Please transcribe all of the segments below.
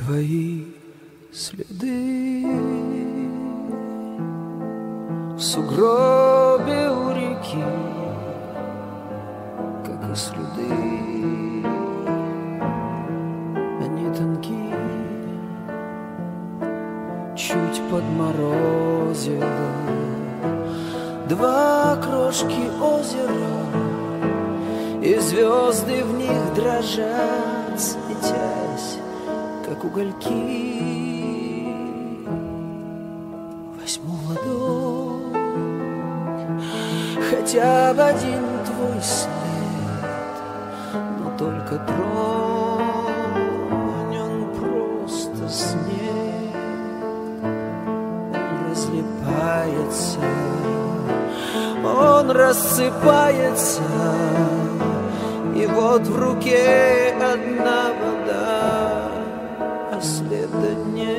твои следы. В сугробе у реки, как и следы. Они тонки, чуть подморозило. Два крошки озера И звезды в них дрожат, светясь как угольки. Возьму ладонь хотя бы один твой след, но только тронь он просто снег. Он разлипается, он рассыпается, и вот в руке одна вода следа нет.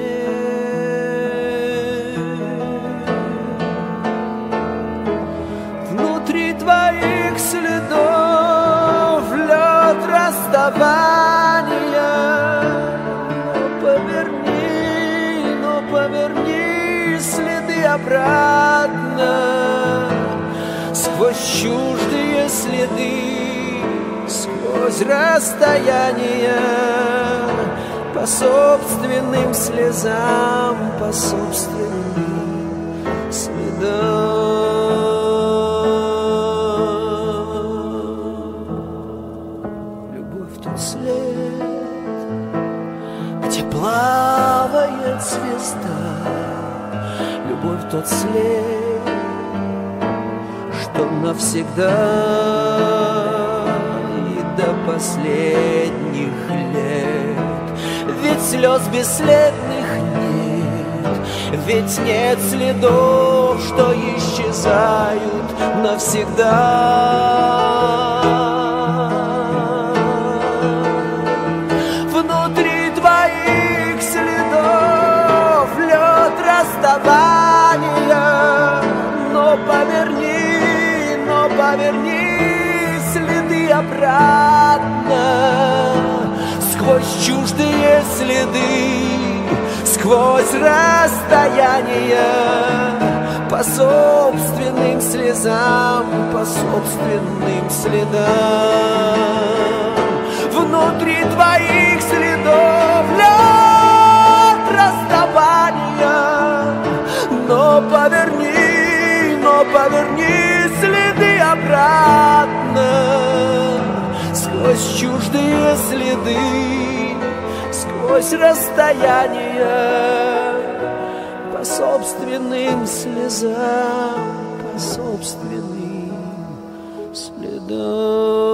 Внутри твоих следов лед расставания. Но поверни, но поверни следы обратно сквозь чуждые следы, сквозь расстояние по собственным слезам, по собственным следам. Любовь тот след, где плавает звезда. Любовь тот след, что навсегда и до последних лет. Ведь слез бесследных нет, ведь нет следов, что исчезают навсегда. Внутри твоих следов лед расставания, но поверни, но поверни следы обратно сквозь чуждые следы, сквозь расстояние, по собственным слезам, по собственным следам. Внутри твоих следов лед расставания, но поверни, но поверни следы обратно. Сквозь чуждые следы, сквозь расстояние, по собственным слезам, по собственным следам.